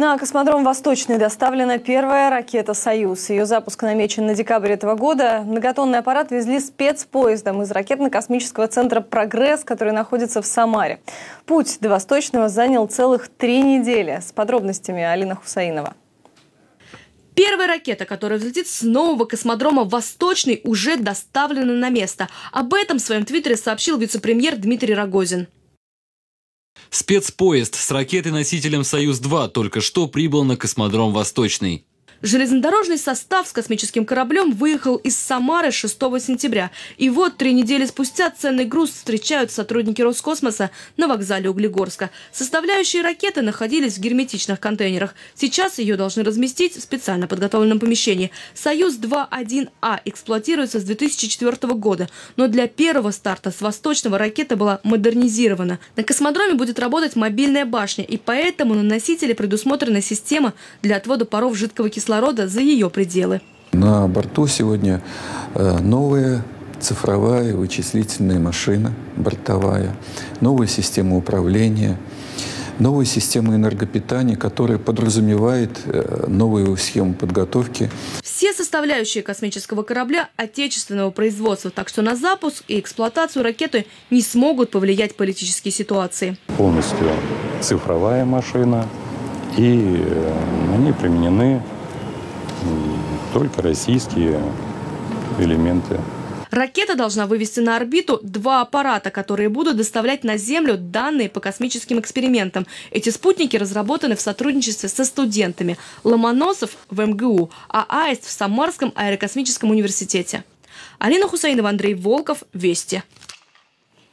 На космодром «Восточный» доставлена первая ракета «Союз». Ее запуск намечен на декабрь этого года. Многотонный аппарат везли спецпоездом из ракетно-космического центра «Прогресс», который находится в Самаре. Путь до «Восточного» занял целых три недели. С подробностями Алина Хусаинова. Первая ракета, которая взлетит с нового космодрома «Восточный», уже доставлена на место. Об этом в своем твиттере сообщил вице-премьер Дмитрий Рогозин. Спецпоезд с ракетой-носителем «Союз-2» только что прибыл на космодром «Восточный». Железнодорожный состав с космическим кораблем выехал из Самары 6 сентября. И вот три недели спустя ценный груз встречают сотрудники Роскосмоса на вокзале Углегорска. Составляющие ракеты находились в герметичных контейнерах. Сейчас ее должны разместить в специально подготовленном помещении. «Союз-2-1А» эксплуатируется с 2004 года. Но для первого старта с Восточного ракета была модернизирована. На космодроме будет работать мобильная башня. И поэтому на носителе предусмотрена система для отвода паров жидкого кислорода кислорода за ее пределы. На борту сегодня э, новая цифровая вычислительная машина бортовая, новая система управления, новая система энергопитания, которая подразумевает э, новую схему подготовки. Все составляющие космического корабля отечественного производства, так что на запуск и эксплуатацию ракеты не смогут повлиять политические ситуации. Полностью цифровая машина, и э, на ней применены только российские элементы. Ракета должна вывести на орбиту два аппарата, которые будут доставлять на Землю данные по космическим экспериментам. Эти спутники разработаны в сотрудничестве со студентами. Ломоносов в МГУ, а Аист в Самарском аэрокосмическом университете. Алина Хусаинова, Андрей Волков. Вести.